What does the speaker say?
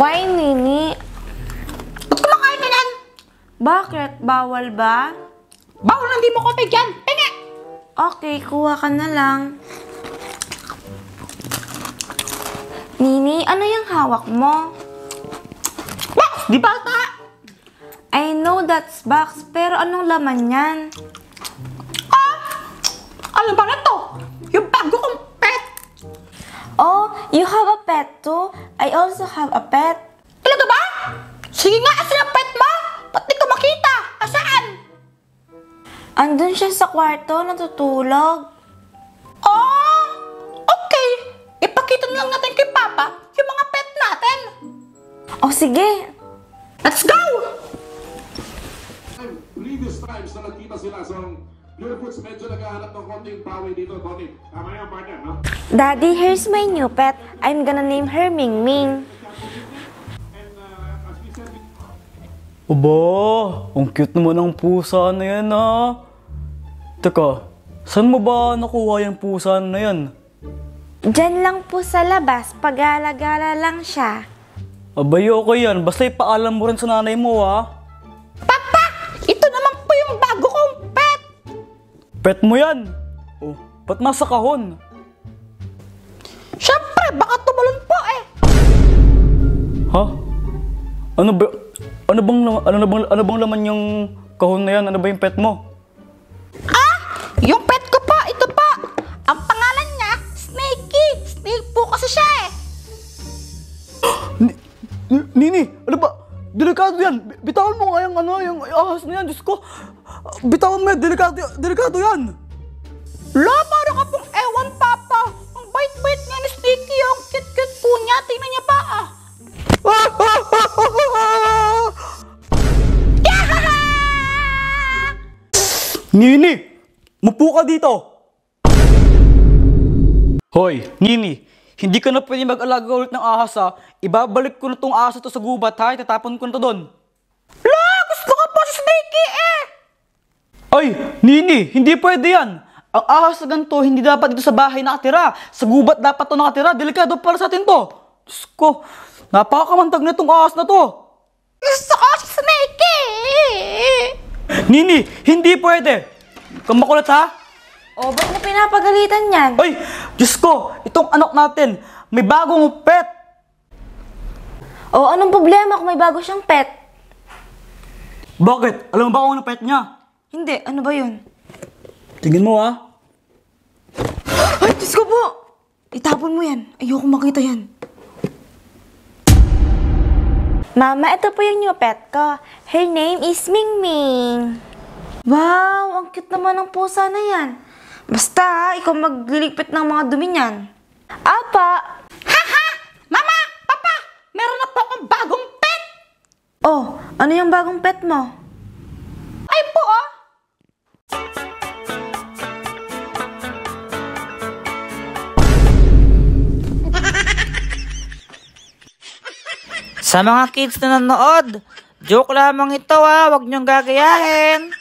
Why, Nini? Ba't kumakain ka yan? Bakit? Bawal ba? Bawal lang, di mo ko tigyan. Pingi! Okay, kuha ka na lang. Nini, ano yung hawak mo? Box! Di ba ta? I know that's box, pero anong laman yan? Ah! Ano ba na to? Yung bago kong pet! Oh, you have a pet too? I also have a pet. Talaga ba? Sige nga, asan ang pet mo? Ba't di ko makita? Asaan? Andun siya sa kwarto, natutulog. Oh! Okay! Ipakita na lang natin kay Papa yung mga pet natin. Oh, sige. Let's go! previous times na nagkita sila. So, Clearfoots medyo naghahanap ng konting pawi dito, Tony. Tama yan, partner, no? Daddy, here's my new pet. I'm gonna name her Ming Ming. Aba, ang cute naman ng pusa na yan ah. Teka, saan mo ba nakuha yung pusa na yan? Diyan lang po sa labas, pagala-gala lang siya. Abay, okay yan. Basta ipaalam mo rin sa nanay mo ah. Papa! Ito naman po yung bago kong pet! Pet mo yan. Oh, ba't nasa kahon? Ano ba? Ano bang laman, ano, bang, ano bang laman yung kahon na yan? Ano ba yung pet mo? Ah! Yung pet ko po, ito po. Ang pangalan niya, Snakey. Snake po kasi siya eh. Ni- Ni- Nini, ano ba? Delikado yan. Bi- Bitawan mo nga yung ano, yung ahas na yan. Diyos ko. Bitawan mo yan. Delikado, delikado yan. La, para ka pong ewan, Papa. Ang bait-bait Nini! Mupo ka dito! Hoy, Nini! Hindi ka na pwede mag-alaga ulit ng ahas ha. Ibabalik ko na tong ahas to sa gubat ha. Itatapon ko na to doon. La, gusto ko po si Snakey eh. Ay, Nini! Hindi pwede yan! Ang ahas na ganito, hindi dapat dito sa bahay nakatira. Sa gubat dapat to nakatira. Delikado para sa atin to. Diyos ko, napakamantag na tong ahas na to. Gusto ko si Snakey. Nini, hindi pwede. Kamakulat ha? Oh, ba't mo pinapagalitan yan? Ay, Diyos ko, itong anak natin, may bagong pet. Oh, anong problema kung may bago siyang pet? Bakit? Alam mo ba kung ano pet niya? Hindi, ano ba yun? Tingin mo ha. Ay, Diyos ko po! Itapon mo yan. Ayoko makita yan. Mama, ito po yung new pet ko. Her name is Ming Ming. Wow, ang cute naman ng pusa na yan. Basta, ha, ikaw magliligpit ng mga dumi niyan. Apa! Haha! Mama! Papa! Meron na po akong bagong pet! Oh, ano yung bagong pet mo? Sa mga kids na nanood, joke lamang ito ah, huwag niyong gagayahin.